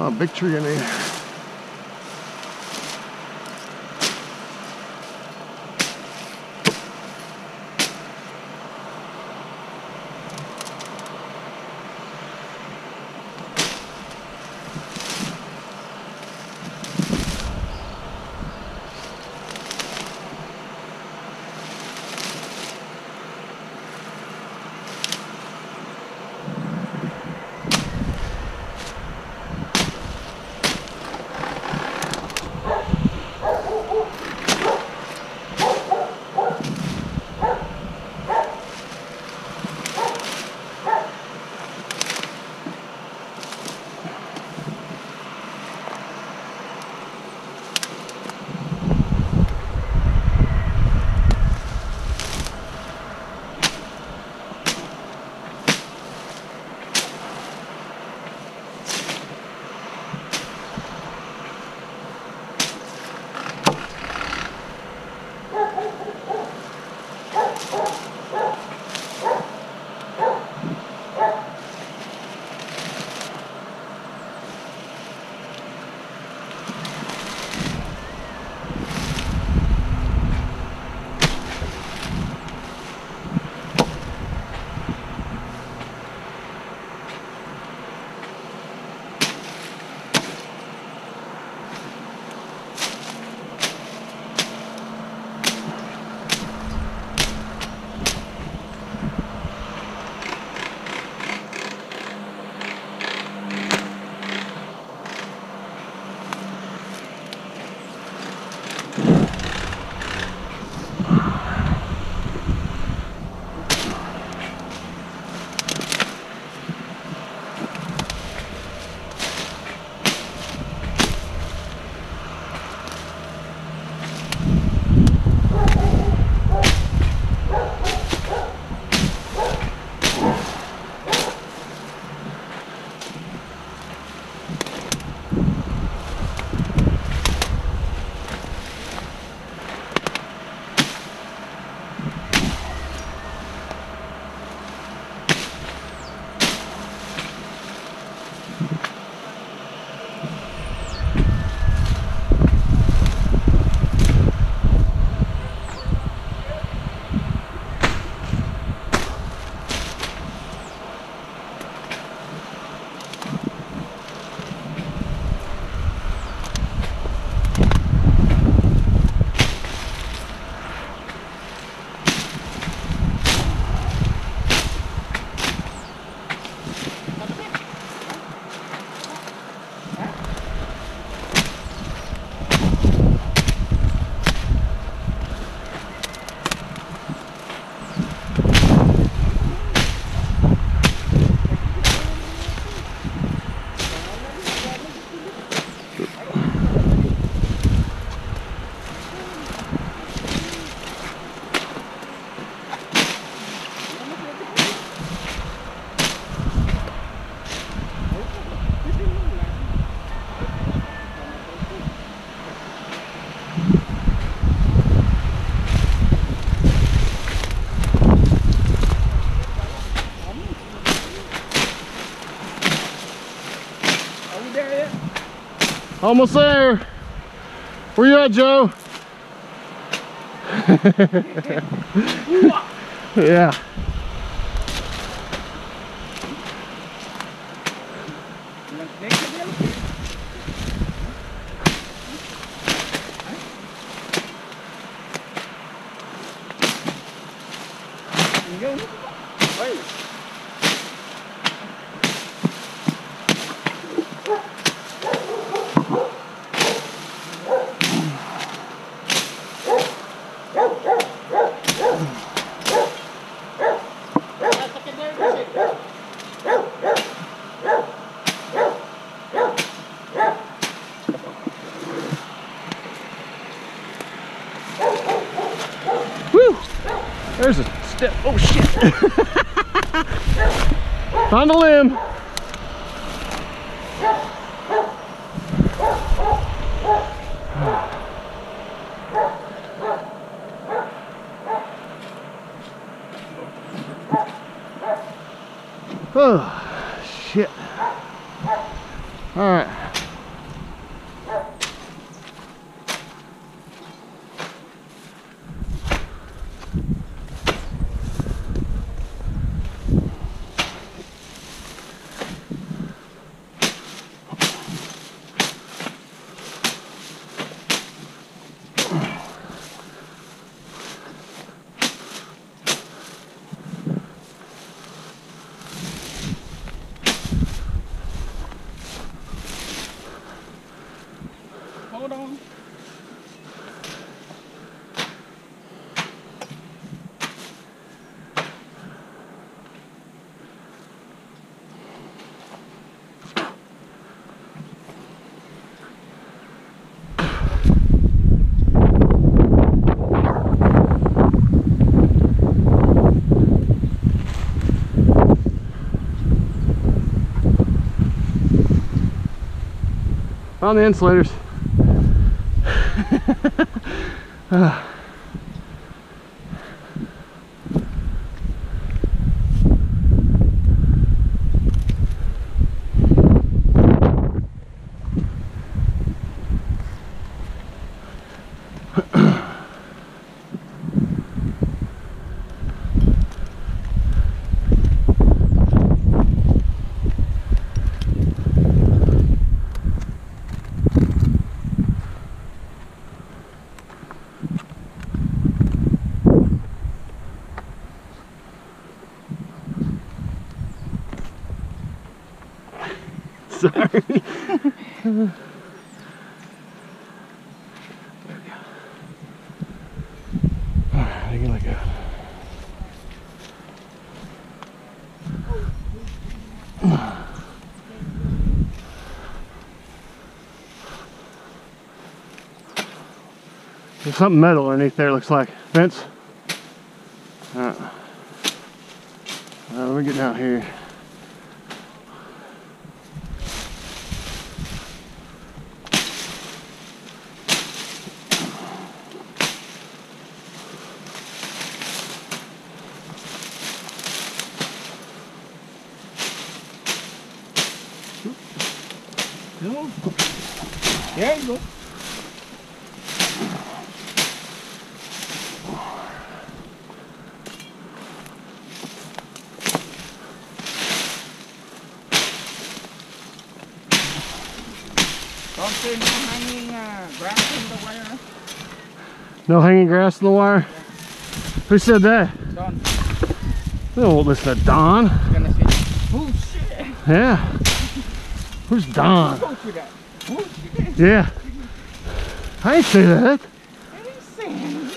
Oh, big tree in there. Almost there. Where you at, Joe? yeah. Woo! There's a step. Oh shit! Found a limb. Oh shit! All right. Hold on. on the insulators uh. Sorry. Alright, you can let go. There's something metal underneath there, looks like. Fence? Alright. Uh, let me get down here. There you go. Don't say no hanging uh, grass in the wire. No hanging grass in the wire? Who said that? Don, don't listen to Don. gonna say, oh shit. Yeah. Who's Don? Don't you that. Shit. Yeah. I ain't say that. I didn't say anything.